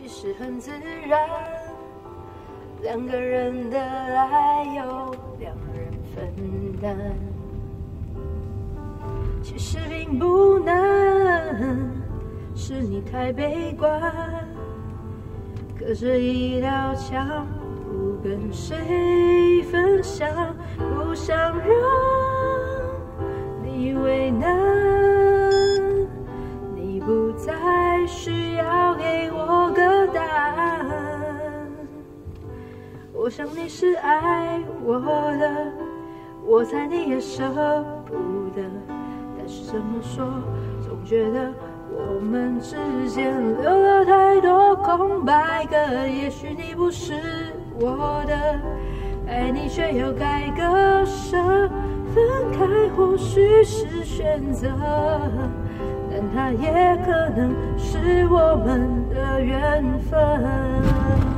其实很自然，两个人的爱由两人分担，其实并不难，是你太悲观，隔着一道墙，不跟谁分享，我想你是爱我的，我猜你也舍不得，但是怎么说，总觉得我们之间留了太多空白格。也许你不是我的，爱你却又该割舍，分开或许是选择，但它也可能是我们的缘分。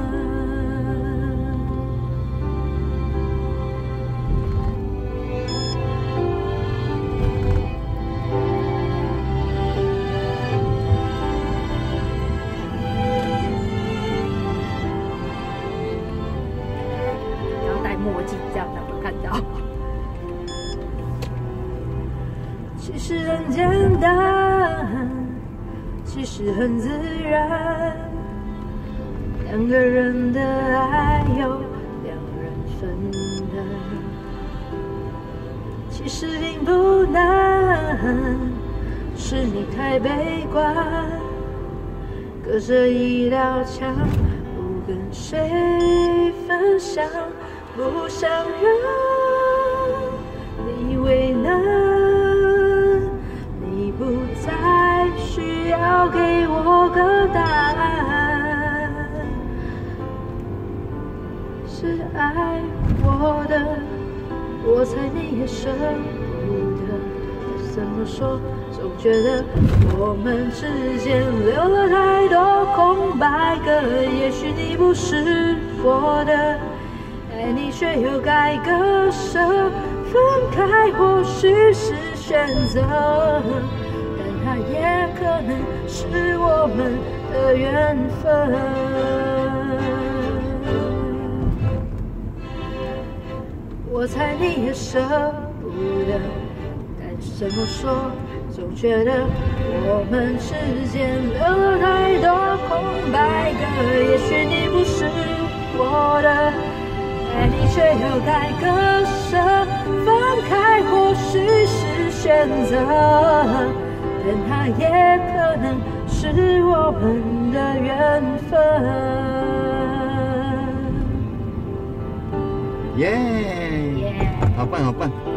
其实很简单，其实很自然，两个人的爱由两人分担，其实并不难，是你太悲观，隔着一道墙，不跟谁分享，不想让个答案，是爱我的，我猜你也舍不得。怎么说，总觉得我们之间留了太多空白格。也许你不是我的，爱你却又该割舍，分开或许是选择，但它也能是我们的缘分。我猜你也舍不得，但怎么说，总觉得我们之间留了太多空白格。也许你不是我的，爱你却又该割舍，分开或许是选择，但它也可能是我们的缘分。耶、好棒好棒！